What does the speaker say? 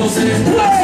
você.